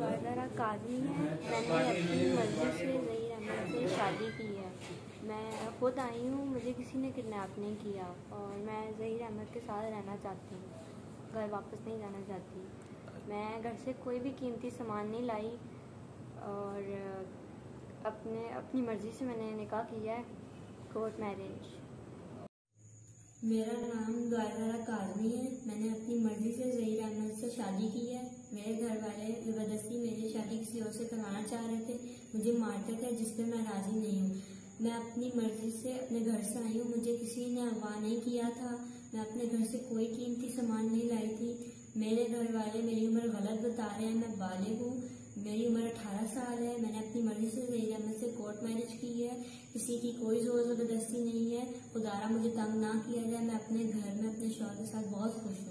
गायदारा काजी है। मैंने अपनी मर्ज़ी से जही अहमद से शादी की है। मैं खुद आई हूँ, मुझे किसी ने किडनैप नहीं किया और मैं जहीर अहमद के साथ रहना चाहती हूँ। घर वापस नहीं जाना चाहती। मैं घर से कोई भी कीमती सामान नहीं लाई और अपने, अपनी मर्ज़ी से मैंने निकाह किया है। कोर्ट मैरिज मेरा नाम द्वारा काजमी है। मैंने अपनी मर्ज़ी से जहीर अहमद से शादी की है। मेरे घर वाले ज़बरदस्ती मेरी शादी किसी और से करवाना चाह रहे थे। मुझे मारते थे जिसपे मैं राज़ी नहीं हूँ। मैं अपनी मर्ज़ी से अपने घर से आई हूँ। मुझे किसी ने अगवा नहीं किया था। मैं अपने घर से कोई कीमती सामान नहीं लाई थी। मेरे घर वाले मेरी उम्र गलत बता रहे हैं। मैं बालिग हूँ। मेरी उम्र अठारह साल है। मैंने अपनी मर्ज़ी से जहीर अहमद से कोर्ट मैरिज की है। किसी की कोई ज़ोर ज़बरदस्ती नहीं है। खुदारा मुझे तंग ना किया जाए। मैं अपने घर में अपने शौहर के साथ बहुत खुश हूँ।